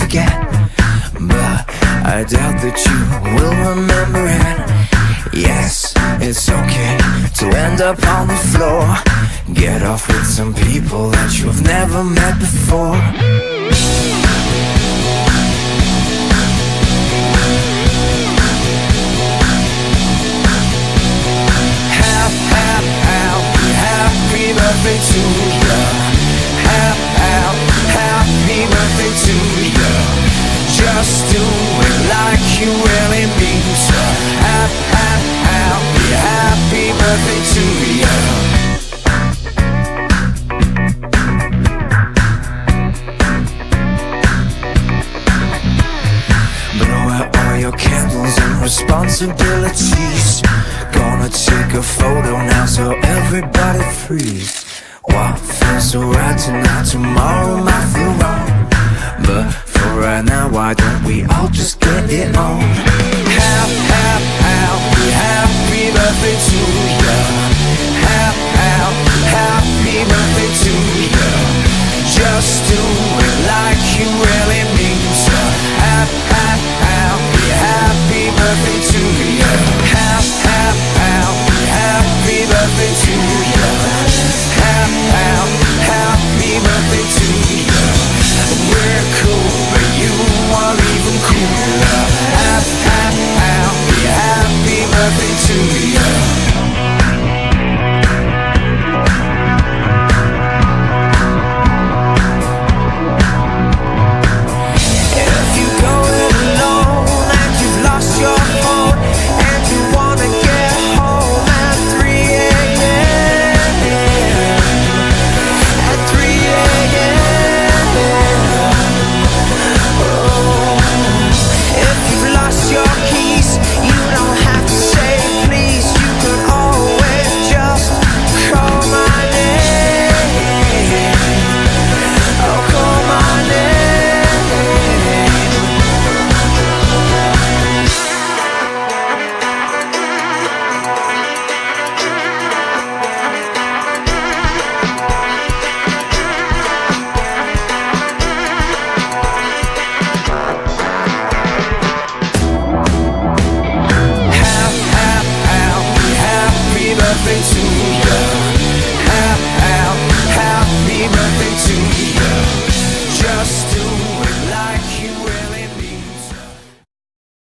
forget. But I doubt that you will remember it. Yes, it's okay to end up on the floor. Get off with some people that you've never met before. Perfect Just do it like you really mean so. Hap, hap, happy, happy birthday to you. Blow out all your candles and responsibilities. Gonna take a photo now so everybody freeze. What feels so right tonight, tomorrow might feel wrong. But now, why don't we all just get it on? Hap, hap, happy, happy birthday to ya. Hap, hap, happy birthday to ya. Just do it like you to